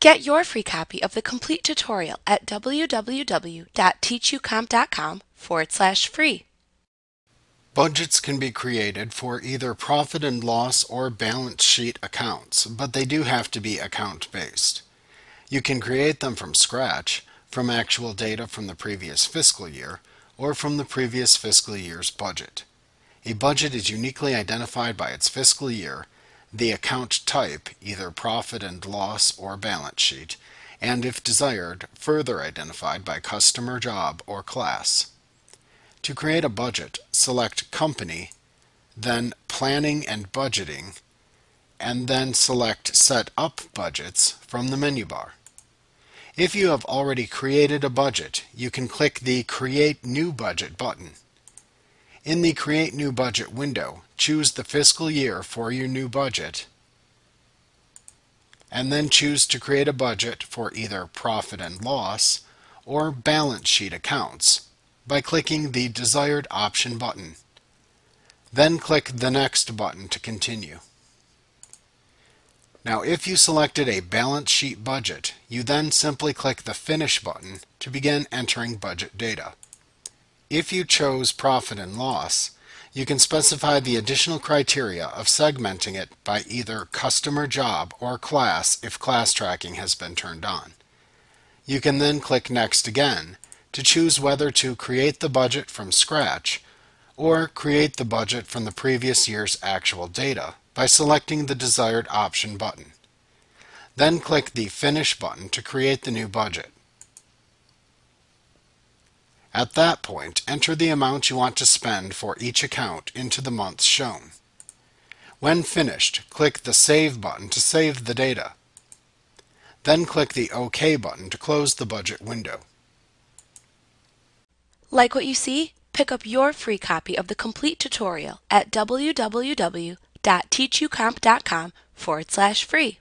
Get your free copy of the complete tutorial at www.teachucomp.com forward slash free. Budgets can be created for either profit and loss or balance sheet accounts, but they do have to be account-based. You can create them from scratch, from actual data from the previous fiscal year, or from the previous fiscal year's budget. A budget is uniquely identified by its fiscal year the account type, either profit and loss or balance sheet, and if desired, further identified by customer job or class. To create a budget, select Company, then Planning and Budgeting, and then select Set Up Budgets from the menu bar. If you have already created a budget, you can click the Create New Budget button. In the Create New Budget window, choose the fiscal year for your new budget, and then choose to create a budget for either profit and loss or balance sheet accounts by clicking the desired option button. Then click the Next button to continue. Now if you selected a balance sheet budget, you then simply click the Finish button to begin entering budget data. If you chose profit and loss, you can specify the additional criteria of segmenting it by either customer job or class if class tracking has been turned on. You can then click Next again to choose whether to create the budget from scratch or create the budget from the previous year's actual data by selecting the desired option button. Then click the Finish button to create the new budget. At that point, enter the amount you want to spend for each account into the months shown. When finished, click the Save button to save the data. Then click the OK button to close the budget window. Like what you see? Pick up your free copy of the complete tutorial at www.teachucomp.com forward slash free.